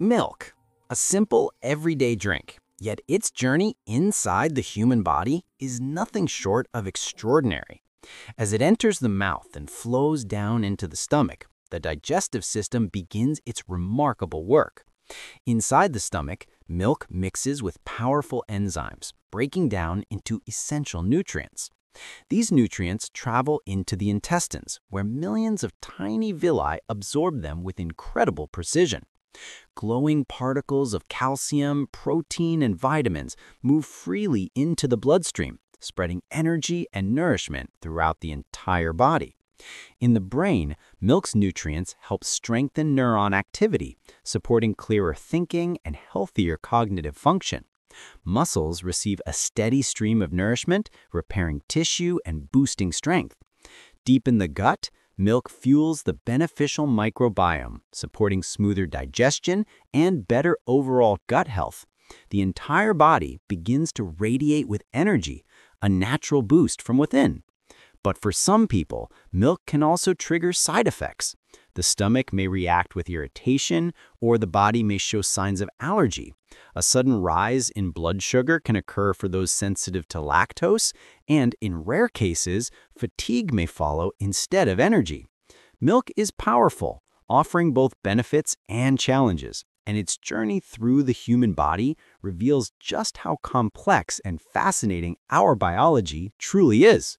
Milk, a simple everyday drink, yet its journey inside the human body is nothing short of extraordinary. As it enters the mouth and flows down into the stomach, the digestive system begins its remarkable work. Inside the stomach, milk mixes with powerful enzymes, breaking down into essential nutrients. These nutrients travel into the intestines, where millions of tiny villi absorb them with incredible precision. Glowing particles of calcium, protein, and vitamins move freely into the bloodstream, spreading energy and nourishment throughout the entire body. In the brain, milk's nutrients help strengthen neuron activity, supporting clearer thinking and healthier cognitive function. Muscles receive a steady stream of nourishment, repairing tissue and boosting strength. Deep in the gut, milk fuels the beneficial microbiome, supporting smoother digestion and better overall gut health. The entire body begins to radiate with energy, a natural boost from within. But for some people, milk can also trigger side effects. The stomach may react with irritation, or the body may show signs of allergy. A sudden rise in blood sugar can occur for those sensitive to lactose, and in rare cases, fatigue may follow instead of energy. Milk is powerful, offering both benefits and challenges, and its journey through the human body reveals just how complex and fascinating our biology truly is.